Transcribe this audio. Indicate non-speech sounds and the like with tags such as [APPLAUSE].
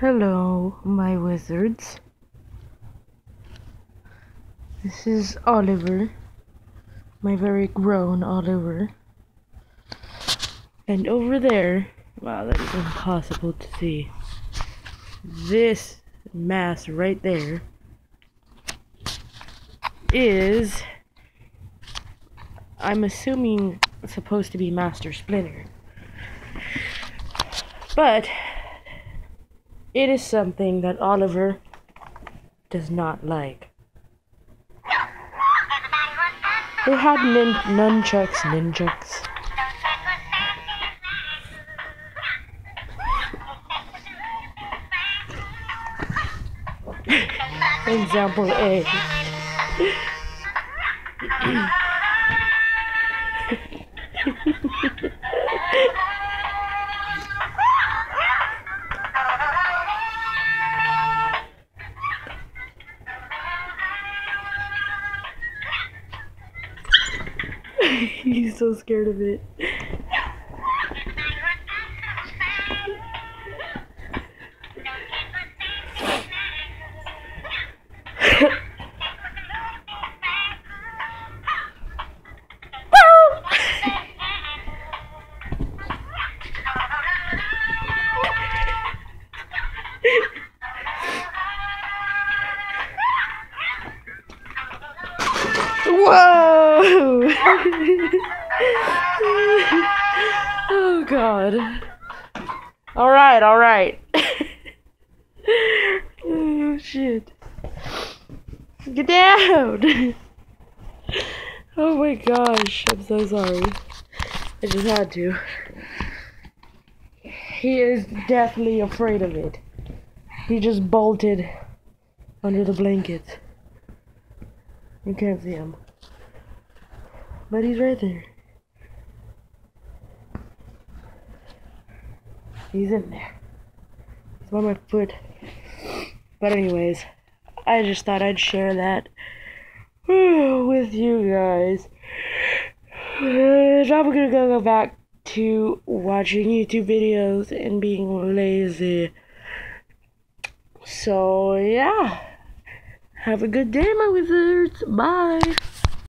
Hello, my wizards. This is Oliver, my very grown Oliver. And over there, wow, that is impossible to see. This mass right there is, I'm assuming, supposed to be Master Splinter. But it is something that Oliver does not like. They had nin- nunchucks, ninjucks. Example A. [LAUGHS] [LAUGHS] He's so scared of it. Whoa! [LAUGHS] oh god. Alright, alright. oh shit. Get down! oh my gosh, I'm so sorry. I just had to. He is deathly afraid of it. He just bolted under the blankets. You can't see him. But he's right there. He's in there. He's by my foot. But anyways, I just thought I'd share that [SIGHS] with you guys. And [SIGHS] I'm gonna go back to watching YouTube videos and being lazy. So yeah. Have a good day, my wizards. Bye.